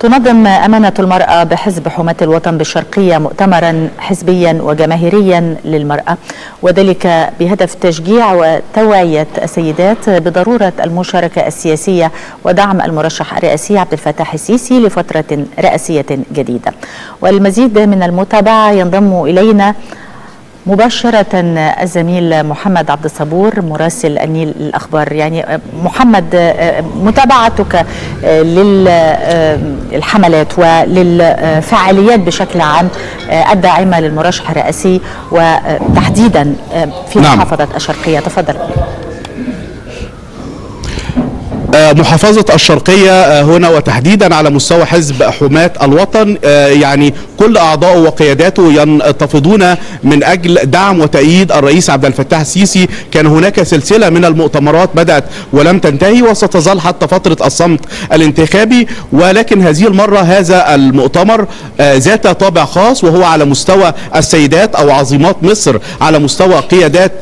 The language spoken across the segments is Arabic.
تنظم أمانة المرأة بحزب حماة الوطن بالشرقية مؤتمرا حزبيا وجماهيريا للمرأة. وذلك بهدف تشجيع وتوعية السيدات بضرورة المشاركة السياسية ودعم المرشح الرئاسي عبد الفتاح السيسي لفترة رئاسية جديدة. والمزيد من المتابعة ينضم إلينا مباشرة الزميل محمد عبد الصبور مراسل النيل الأخبار. يعني محمد متابعتك للحملات وللفعاليات بشكل عام الداعمة للمرشح الرئاسي وتحديدا في نعم. محافظة الشرقية تفضل. محافظة الشرقية هنا وتحديدا على مستوى حزب حماة الوطن يعني كل أعضاء وقياداته ينتفضون من أجل دعم وتأييد الرئيس عبد الفتاح السيسي. كان هناك سلسلة من المؤتمرات بدأت ولم تنتهي وستظل حتى فترة الصمت الانتخابي. ولكن هذه المرة هذا المؤتمر ذات طابع خاص وهو على مستوى السيدات أو عظيمات مصر على مستوى قيادات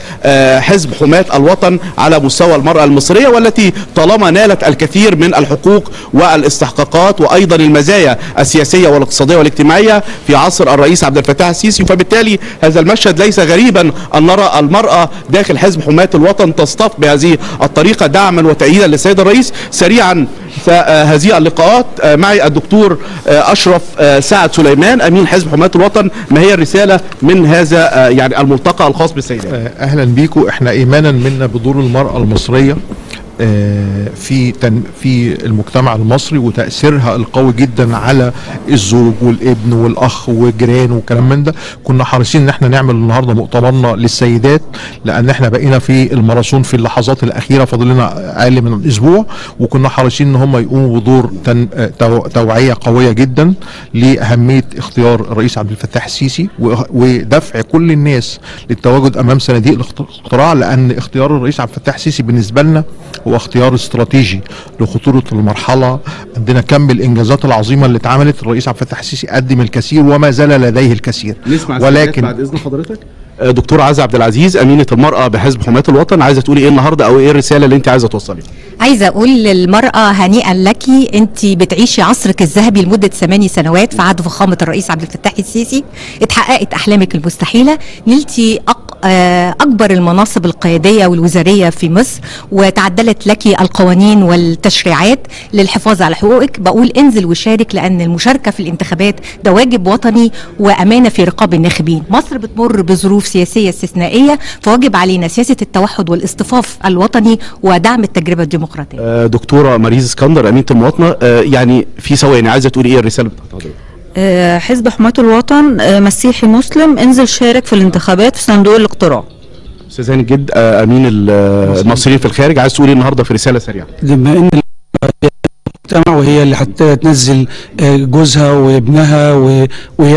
حزب حماة الوطن على مستوى المرأة المصرية والتي طالما نالت الكثير من الحقوق والاستحقاقات وأيضا المزايا السياسية والاقتصادية والاجتماعية في عصر الرئيس عبد الفتاح السيسي. فبالتالي هذا المشهد ليس غريبا أن نرى المرأة داخل حزب حماة الوطن تصطف بهذه الطريقة دعما وتأييدا للسيد الرئيس. سريعا هذه اللقاءات. معي الدكتور أشرف سعد سليمان أمين حزب حماة الوطن. ما هي الرسالة من هذا يعني الملتقى الخاص بالسيدات؟ أهلا بيكم. إحنا ايمانا منا بدور المرأة المصرية. في تن في المجتمع المصري وتأثيرها القوي جدا على الزوج والابن والأخ والجيران وكلام من ده. كنا حريصين إن إحنا نعمل النهارده مؤتمرنا للسيدات لأن إحنا بقينا في الماراثون في اللحظات الأخيرة فاضل لنا أقل من أسبوع. وكنا حريصين إن هم يقوموا بدور توعية قوية جدا لأهمية اختيار الرئيس عبد الفتاح السيسي ودفع كل الناس للتواجد أمام صناديق الاقتراع لأن اختيار الرئيس عبد الفتاح السيسي بالنسبة لنا هو اختيار استراتيجي لخطورة المرحلة. عندنا كم الانجازات العظيمة اللي اتعملت. الرئيس عبد الفتاح السيسي قدم الكثير وما زال لديه الكثير. نسمع ولكن بعد إذن حضرتك. دكتور عزة عبد العزيز أمينة المرأة بحزب حماة الوطن عايزة تقولي إيه النهارده أو إيه الرسالة اللي أنت عايزة توصليها عايزة أقول للمرأة هنيئا لك أنت بتعيشي عصرك الذهبي لمدة ثماني سنوات في عهد فخامة الرئيس عبد الفتاح السيسي. اتحققت أحلامك المستحيلة. نلتي أكبر المناصب القيادية والوزارية في مصر وتعدلت لك القوانين والتشريعات للحفاظ على حقوقك. بقول انزل وشارك لأن المشاركة في الانتخابات ده واجب وطني وأمانة في رقاب الناخبين. مصر بتمر بظروف سياسية استثنائية فواجب علينا سياسة التوحد والاصطفاف الوطني ودعم التجربة الديمقراطية. دكتورة ماريز اسكندر أمينة المواطنة. يعني في ثواني عايزة تقولي إيه الرسالة بتاعت حضرتك؟ حزب حماة الوطن مسيحي مسلم انزل شارك في الانتخابات في صندوق الاقتراع. أستاذ هاني جد أمين المصريين في الخارج. عايز تقولي النهارده في رسالة سريعة. بما إن اللي هتنزل جوزها وابنها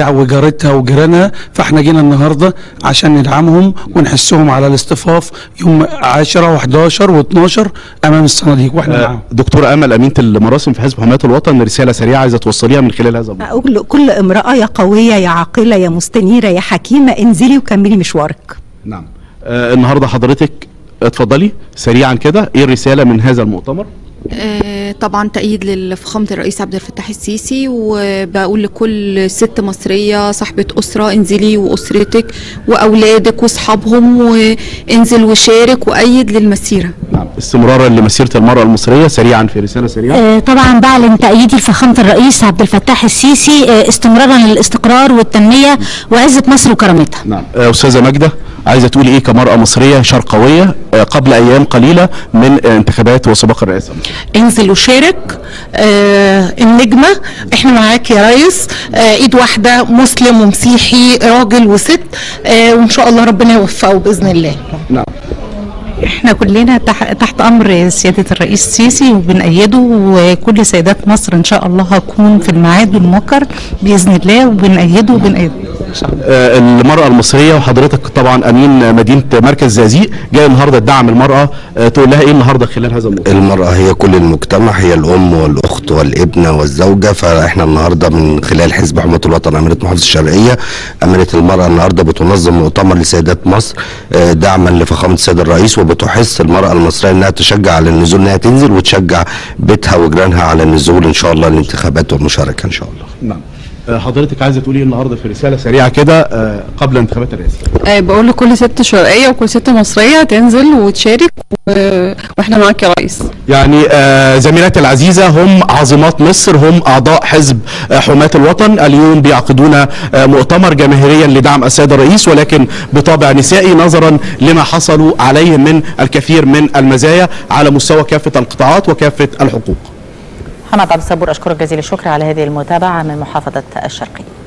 وجارتها وجيرانها فاحنا جينا النهارده عشان ندعمهم ونحسهم على الاصطفاف يوم 10 و11 و12 أمام الصناديق وإحنا معاهم. دكتوره أمل أمينة المراسم في حزب حماية الوطن رسالة سريعة عايزة توصليها من خلال هذا الموضوع أقول كل امرأة يا قوية يا عاقلة يا مستنيرة يا حكيمة انزلي وكملي مشوارك. نعم. آه النهارده حضرتك اتفضلي سريعا كده إيه الرسالة من هذا المؤتمر؟ آه طبعا تأييد لفخامة الرئيس عبد الفتاح السيسي وبقول لكل ست مصرية صاحبة أسرة انزلي وأسرتك وأولادك وأصحابهم وانزل وشارك وأيد للمسيرة. نعم استمرارا لمسيرة المرأة المصرية سريعا في رسالة سريعة. آه طبعا بعلن تأييدي لفخامة الرئيس عبد الفتاح السيسي آه استمرارا للاستقرار والتنمية وعزة مصر وكرامتها. نعم آه أستاذة ماجدة. عايزة تقولي إيه كمرأة مصرية شرقوية آه قبل أيام قليلة من آه انتخابات وسباق الرئاسة؟ انزل وشارك آه النجمة. إحنا معاك يا ريس. آه إيد واحدة مسلم ومسيحي راجل وست. آه وإن شاء الله ربنا يوفقه بإذن الله. نعم. إحنا كلنا تحت أمر سيادة الرئيس السيسي وبنأيده. وكل سيدات مصر إن شاء الله هتكون في الميعاد الموكر بإذن الله وبنأيده وبنأيده. المرأة المصرية وحضرتك طبعا أمين مدينة مركز زازيق جاي النهاردة تدعم المرأة آه تقول لها إيه النهاردة خلال هذا الموضوع المرأة هي كل المجتمع هي الأم والأخت والست والابن والزوجة فإحنا النهارده من خلال حزب حمايه الوطن أميرة محافظة الشرقية أميرة المرأة النهارده بتنظم مؤتمر لسيدات مصر آه، دعما لفخامة السيد الرئيس وبتحث المرأة المصرية إنها تشجع على النزول إنها تنزل وتشجع بيتها وجيرانها على النزول إن شاء الله للانتخابات والمشاركة إن شاء الله. نعم. آه، حضرتك عايزة تقولي إيه النهارده في رسالة سريعة كده آه، قبل انتخابات الرئاسة آه، بقول لكل ست شرقية وكل ست مصرية تنزل وتشارك. وإحنا معاك يا ريس يعني آه، زميلاتي العزيزة هم عاصمات مصر هم أعضاء حزب آه، حماة الوطن اليوم بيعقدون آه، مؤتمر جماهيريا لدعم السيد الرئيس ولكن بطابع نسائي نظرا لما حصلوا عليه من الكثير من المزايا على مستوى كافة القطاعات وكافة الحقوق محمد عبد الصبور أشكرك جزيل الشكر على هذه المتابعة من محافظة الشرقية.